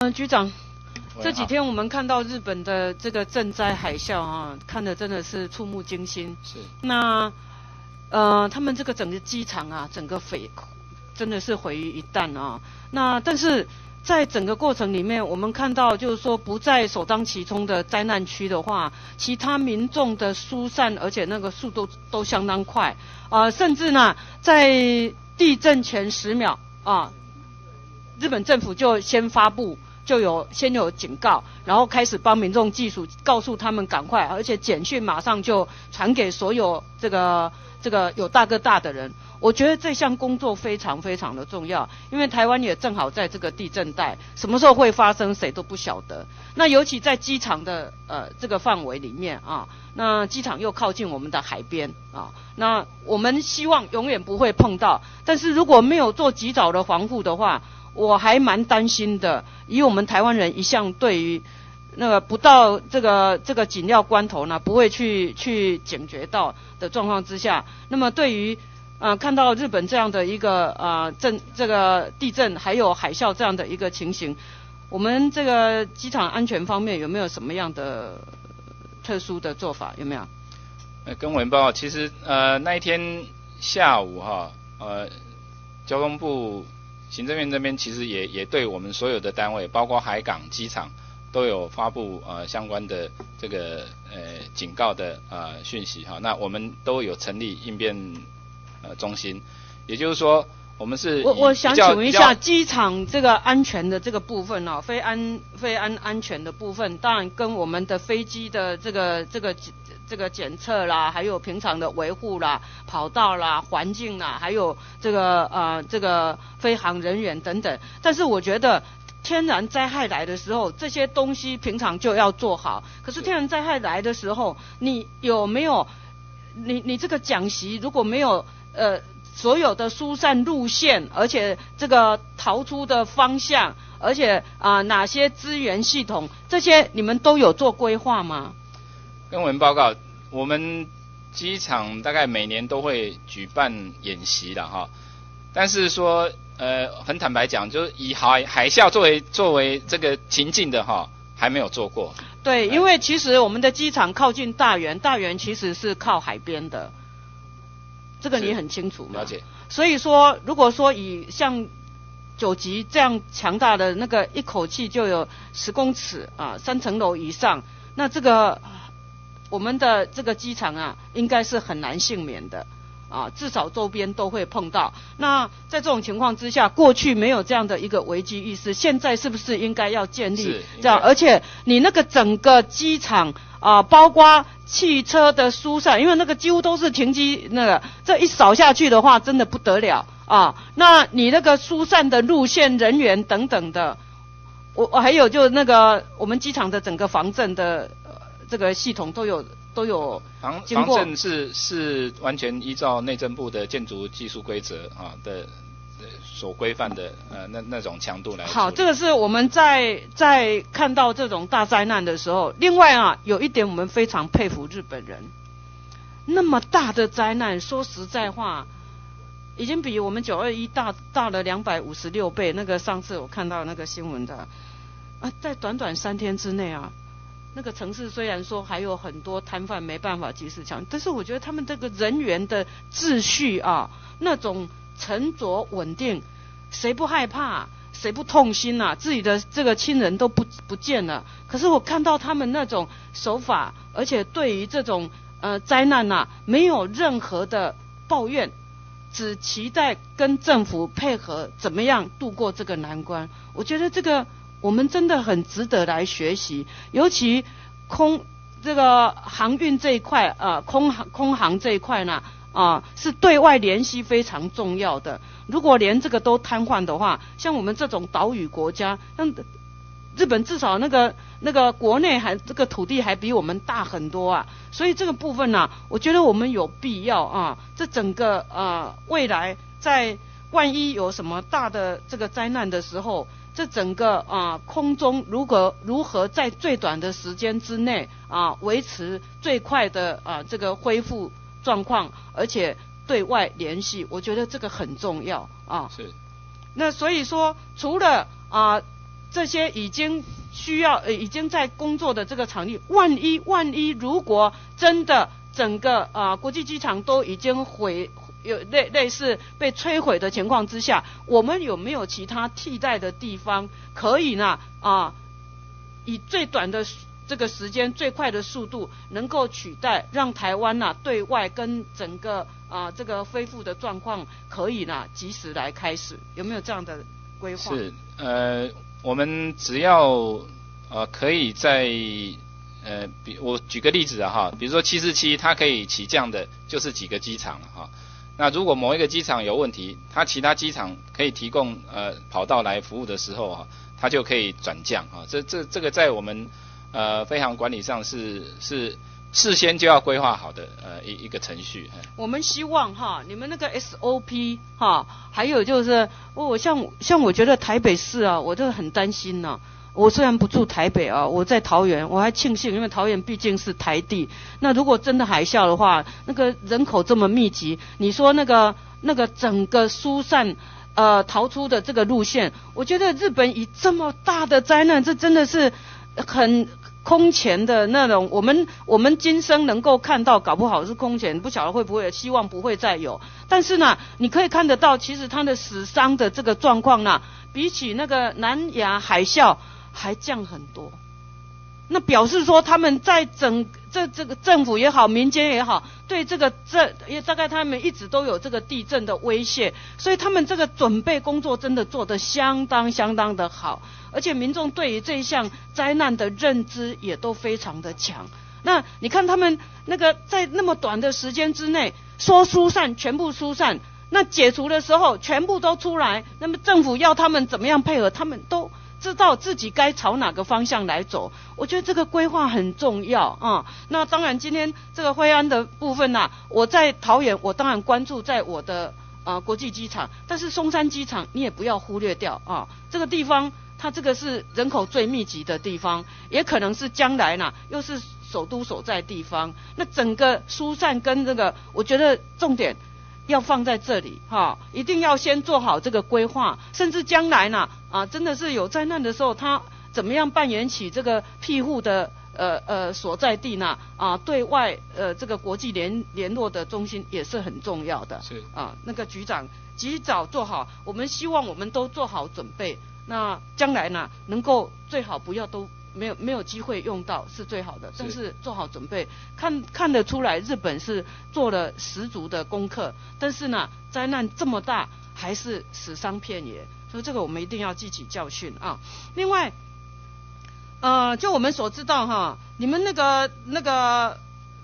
嗯，局长，这几天我们看到日本的这个赈灾海啸啊，看的真的是触目惊心。是那呃，他们这个整个机场啊，整个毁真的是毁于一旦啊。那但是在整个过程里面，我们看到就是说不在首当其冲的灾难区的话，其他民众的疏散，而且那个速度都相当快啊、甚至呢，在地震前十秒啊，日本政府就先发布。就有先有警告，然后开始帮民众技术，告诉他们赶快，而且简讯马上就传给所有这个这个有大哥大的人。我觉得这项工作非常非常的重要，因为台湾也正好在这个地震带，什么时候会发生谁都不晓得。那尤其在机场的呃这个范围里面啊，那机场又靠近我们的海边啊，那我们希望永远不会碰到。但是如果没有做及早的防护的话，我还蛮担心的。以我们台湾人一向对于那个不到这个这个紧要关头呢，不会去去警觉到的状况之下，那么对于呃看到日本这样的一个呃震这个地震还有海啸这样的一个情形，我们这个机场安全方面有没有什么样的特殊的做法？有没有？呃，跟文报，其实呃那一天下午哈，呃，交通部行政院这边其实也也对我们所有的单位，包括海港、机场，都有发布呃相关的这个呃警告的呃讯息哈。那我们都有成立应变呃中心，也就是说我们是我我想请问一下，机场这个安全的这个部分哦，非安非安安全的部分，当然跟我们的飞机的这个这个这个检测啦，还有平常的维护啦、跑道啦、环境啦，还有这个呃这个飞行人员等等。但是我觉得。天然灾害来的时候，这些东西平常就要做好。可是天然灾害来的时候，你有没有你你这个讲习如果没有呃所有的疏散路线，而且这个逃出的方向，而且啊、哪些资源系统，这些你们都有做规划吗？跟我们报告，我们机场大概每年都会举办演习的哈，但是说呃，很坦白讲，就是以海海啸作为作为这个情境的哈，还没有做过。对，哎因为其实我们的机场靠近大园，大园其实是靠海边的，这个你很清楚吗？了解。所以说，如果说以像九级这样强大的那个一口气就有十公尺啊，三层楼以上，那这个我们的这个机场啊，应该是很难幸免的。啊，至少周边都会碰到。那在这种情况之下，过去没有这样的一个危机意识，现在是不是应该要建立是这样？而且你那个整个机场啊，包括汽车的疏散，因为那个几乎都是停机，那个这一扫下去的话，真的不得了啊。那你那个疏散的路线、人员等等的，我我还有就那个我们机场的整个防震的、呃、这个系统都有都有防防震是是完全依照内政部的建筑技术规则啊的的所规范的呃那那种强度来好，这个是我们在在看到这种大灾难的时候，另外啊，有一点我们非常佩服日本人，那么大的灾难，说实在话，已经比我们九二一大大了两百五十六倍。那个上次我看到那个新闻的，啊，在短短三天之内啊，那个城市虽然说还有很多摊贩没办法及时抢，但是我觉得他们这个人员的秩序啊，那种沉着稳定，谁不害怕？谁不痛心呐、自己的这个亲人都不不见了，可是我看到他们那种手法，而且对于这种呃灾难呐、没有任何的抱怨，只期待跟政府配合，怎么样度过这个难关。我觉得这个我们真的很值得来学习，尤其空这个航运这一块啊、呃，空航空航这一块呢。啊，是对外联系非常重要的。如果连这个都瘫痪的话，像我们这种岛屿国家，像日本至少那个那个国内还这个土地还比我们大很多啊，所以这个部分呢、我觉得我们有必要啊，这整个呃未来在万一有什么大的这个灾难的时候，这整个啊空中如何如何在最短的时间之内啊维持最快的啊这个恢复状况，而且对外联系，我觉得这个很重要啊。是那所以说，除了啊、这些已经需要呃已经在工作的这个场地，万一万一如果真的整个啊国际机场都已经毁有类类似被摧毁的情况之下，我们有没有其他替代的地方可以呢啊以最短的这个时间最快的速度能够取代，让台湾呐对外跟整个啊这个恢复的状况可以呢及时来开始，有没有这样的规划？是呃。我们只要呃可以在呃比我举个例子啊哈，比如说七四七它可以起降的，就是几个机场了哈。那如果某一个机场有问题，它其他机场可以提供呃跑道来服务的时候啊，它就可以转降啊。这这这个在我们呃飞航管理上是是。事先就要规划好的呃一一个程序。我们希望哈，你们那个 SOP 哈，还有就是我像像我觉得台北市啊，我就很担心呢。我虽然不住台北啊，我在桃园，我还庆幸，因为桃园毕竟是台地。那如果真的海啸的话，那个人口这么密集，你说那个那个整个疏散呃逃出的这个路线，我觉得日本以这么大的灾难，这真的是很。空前的那种，我们我们今生能够看到，搞不好是空前，不晓得会不会，希望不会再有。但是呢，你可以看得到，其实它的死伤的这个状况呢，比起那个南亚海啸还降很多。那表示说，他们在整这这个政府也好，民间也好，对这个这也大概他们一直都有这个地震的威胁，所以他们这个准备工作真的做得相当相当的好，而且民众对于这一项灾难的认知也都非常的强。那你看他们那个在那么短的时间之内说疏散，全部疏散，那解除的时候全部都出来，那么政府要他们怎么样配合，他们都。知道自己该朝哪个方向来走，我觉得这个规划很重要啊。那当然，今天这个惠安的部分呐，我在桃园，我当然关注在我的啊国际机场，但是松山机场你也不要忽略掉啊。这个地方它这个是人口最密集的地方，也可能是将来呢又是首都所在地方。那整个疏散跟这个，我觉得重点。要放在这里哈，一定要先做好这个规划，甚至将来呢啊，真的是有灾难的时候，他怎么样扮演起这个庇护的呃呃所在地呢啊，对外呃这个国际联联络的中心也是很重要的。是啊，那个局长及早做好，我们希望我们都做好准备，那将来呢能够最好不要都。没有没有机会用到是最好的，但是做好准备，看看得出来日本是做了十足的功课，但是呢灾难这么大还是死伤片野，所以这个我们一定要汲取教训啊。另外，呃，就我们所知道哈，你们那个那个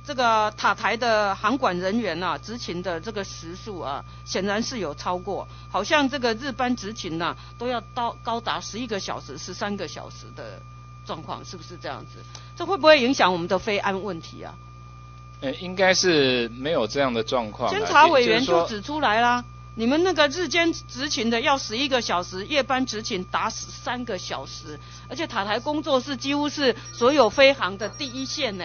这个塔台的航管人员呐，执勤的这个时数啊，显然是有超过，好像这个日班执勤呐都要到高达十一个小时、十三个小时的。状况是不是这样子？这会不会影响我们的飞安问题啊？呃，应该是没有这样的状况。监察委员就指出来啦，你们那个日间执勤的要十一个小时，夜班执勤达十三个小时，而且塔台工作是几乎是所有飞航的第一线呢。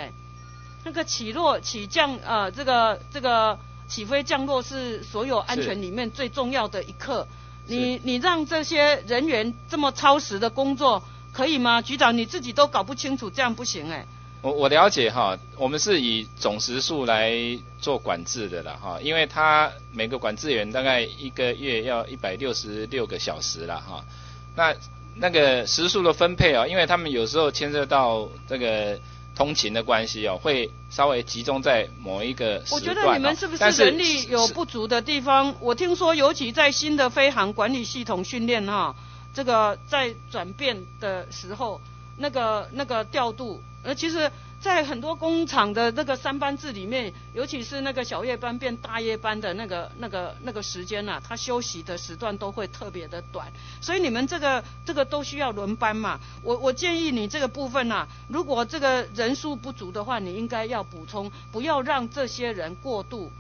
那个起落起降呃，这个这个起飞降落是所有安全里面最重要的一刻。你你让这些人员这么超时的工作。可以吗，局长？你自己都搞不清楚，这样不行哎。我我了解哈，我们是以总时数来做管制的了哈，因为他每个管制员大概一个月要一百六十六个小时了哈。那那个时数的分配啊，因为他们有时候牵涉到这个通勤的关系哦，会稍微集中在某一个时段。我觉得你们是不是人力有不足的地方？我听说，尤其在新的飞航管理系统训练哈。这个在转变的时候，那个那个调度，呃，其实，在很多工厂的那个三班制里面，尤其是那个小夜班变大夜班的那个那个那个时间呐，他休息的时段都会特别的短，所以你们这个这个都需要轮班嘛。我我建议你这个部分呐，如果这个人数不足的话，你应该要补充，不要让这些人过度。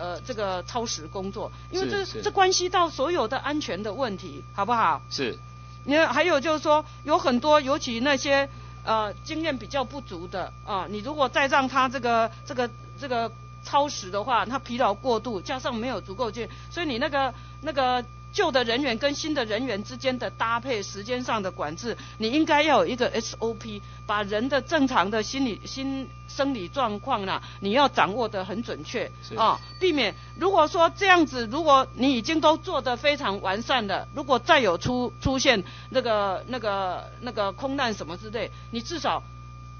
呃，这个超时工作，因为这这关系到所有的安全的问题，好不好？是。你看，还有就是说，有很多，尤其那些呃经验比较不足的啊，你如果再让他这个这个这个超时的话，他疲劳过度，加上没有足够劲，所以你那个那个旧的人员跟新的人员之间的搭配，时间上的管制，你应该要有一个 SOP，把人的正常的心理、心生理状况呢，你要掌握的很准确啊，避免如果说这样子，如果你已经都做得非常完善了，如果再有出出现那个那个那个空难什么之类，你至少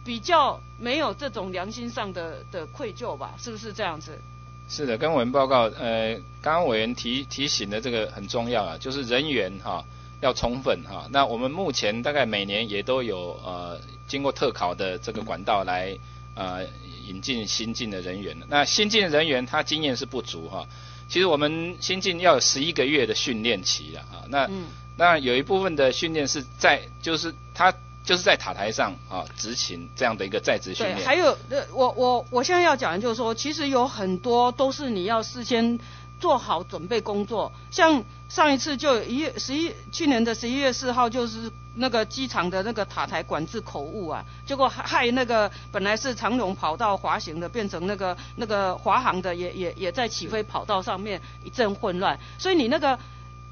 比较没有这种良心上的的愧疚吧，是不是这样子？是的，跟委员报告，呃，刚刚委员提提醒的这个很重要啊，就是人员哈要充分哈。那我们目前大概每年也都有呃经过特考的这个管道来呃引进新进的人员。那新进的人员他经验是不足哈，其实我们新进要有十一个月的训练期了啊。那那有一部分的训练是在就是他。就是在塔台上啊执勤这样的一个在职训练。对，还有呃，我我我现在要讲的就是说，其实有很多都是你要事先做好准备工作。像上一次就一月十一，去年的十一月四号，就是那个机场的那个塔台管制口误啊，结果害那个本来是长龙跑道滑行的，变成那个那个华航的也也也在起飞跑道上面一阵混乱。所以你那个。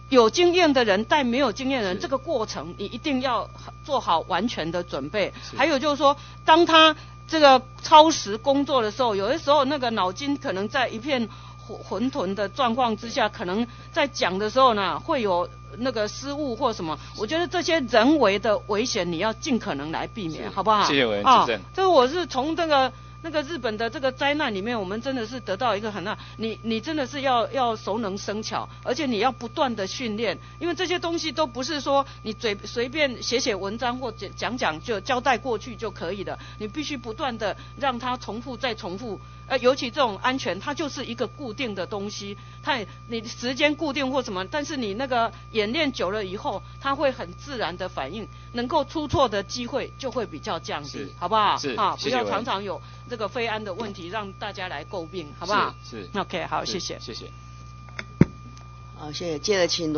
有经验的人带没有经验人，这个过程你一定要做好完全的准备。还有就是说，当他这个超时工作的时候，有的时候那个脑筋可能在一片混混沌的状况之下，可能在讲的时候呢，会有那个失误或什么。我觉得这些人为的危险，你要尽可能来避免，好不好？谢谢委员指正。这个我是从这个。那个日本的这个灾难里面，我们真的是得到一个很大，你你真的是要要熟能生巧，而且你要不断的训练，因为这些东西都不是说你嘴随便写写文章或讲讲讲就交代过去就可以的，你必须不断的让它重复再重复。呃，尤其这种安全，它就是一个固定的东西，它你时间固定或什么，但是你那个演练久了以后，它会很自然的反应，能够出错的机会就会比较降低，好不好？是啊，不要常常有这个非安的问题让大家来诟病，好不好？是，OK，好，谢谢，谢谢。好，谢谢，接着请。